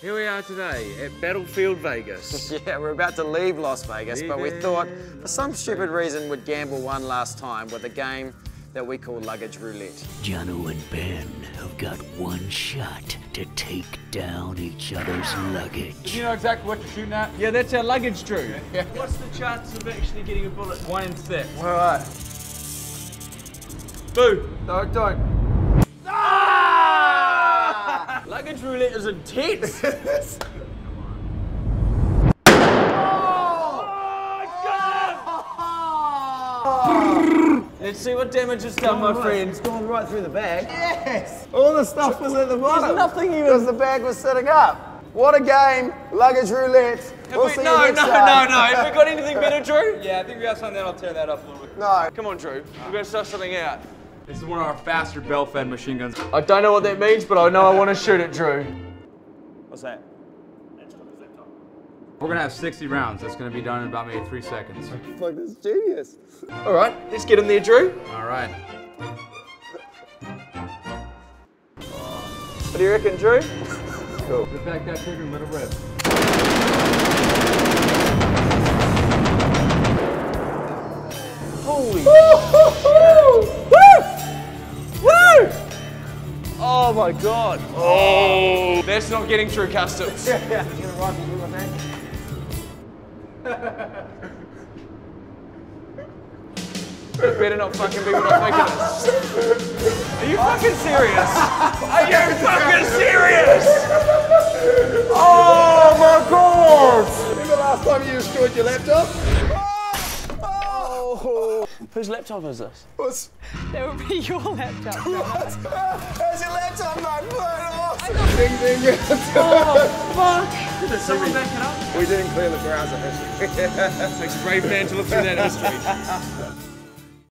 Here we are today at Battlefield Vegas. Yeah, we're about to leave Las Vegas, but we thought for some stupid reason we'd gamble one last time with a game that we call luggage roulette. Jono and Ben have got one shot to take down each other's luggage. You know exactly what you're shooting at? Yeah, that's our luggage, Drew. Yeah. What's the chance of actually getting a bullet? One in six. All right. Boo! No, don't. Luggage roulette is intense. Oh, Let's see what damage it's done, my friends. Gone right through the bag. Yes! All the stuff was at the bottom. There's nothing even- Because the bag was sitting up. What a game, luggage roulette. we'll Wait, see no, you no, next no, time. no. Have we got anything better, Drew? Yeah, I think we have something that'll tear that up a little bit. No. Come on, Drew. We're gonna start something out. This is one of our faster belt-fed machine guns. I don't know what that means, but I know I want to shoot it, Drew. What's that? We're gonna have 60 rounds. That's gonna be done in about maybe three seconds. Fuck, this is genius. All right, let's get in there, Drew. All right. What do you reckon, Drew? Lift back that trigger and let it rip. Oh my god. Oh. oh. That's not getting through customs. It better not fucking be what I'm thinking it is. Are you fucking serious? Are you fucking serious? Oh my god! Remember the last time you destroyed your laptop? Oh. Whose laptop is this? What's, That would be your laptop. how's your laptop, mate? Blow it off. Ding, ding. Fuck! Did someone back it up? we didn't clear the browser history. Takes a brave man to look through that history.